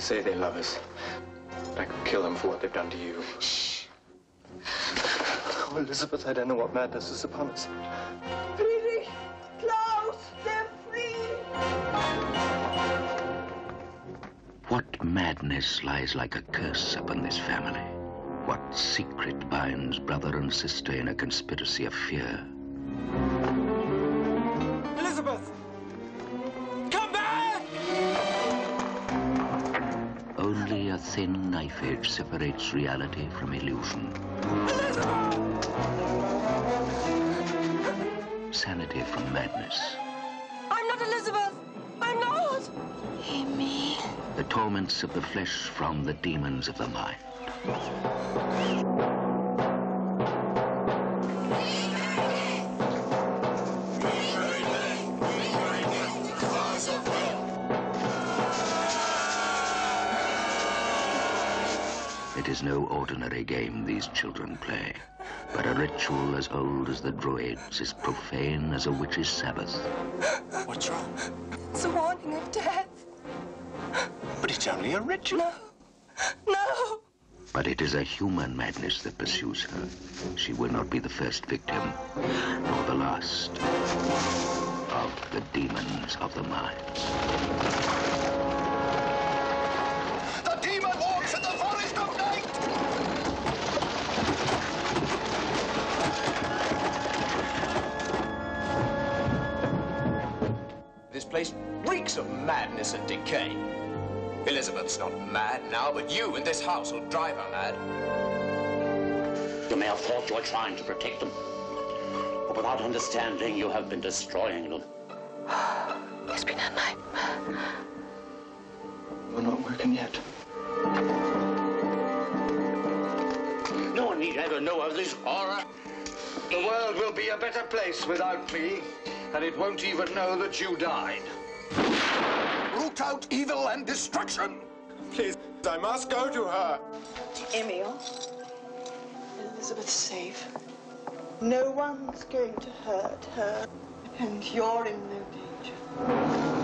say they love us. But I could kill them for what they've done to you. Shh. Oh, Elizabeth, I don't know what madness is upon us. Friedrich! Klaus! They're free! What madness lies like a curse upon this family? What secret binds brother and sister in a conspiracy of fear? Thin knife edge separates reality from illusion. Sanity from madness. I'm not Elizabeth! I'm not! Amy. The torments of the flesh from the demons of the mind. It is no ordinary game these children play, but a ritual as old as the Druids, as profane as a witch's Sabbath. What's wrong? It's a warning of death. But it's only a ritual. No! No! But it is a human madness that pursues her. She will not be the first victim, nor the last of the demons of the mind. This place reeks of madness and decay. Elizabeth's not mad now, but you in this house will drive her mad. You may have thought you were trying to protect them. But without understanding, you have been destroying them. It's been a nightmare. We're not working yet. No one need ever know of this horror. The world will be a better place without me, and it won't even know that you died. Root out evil and destruction! Please, I must go to her. Emil, Elizabeth's safe. No one's going to hurt her, and you're in no danger.